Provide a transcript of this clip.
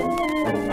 Música